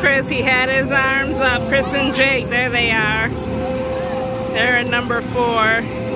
Chris. He had his arms up. Chris and Jake, there they are. They're at number four.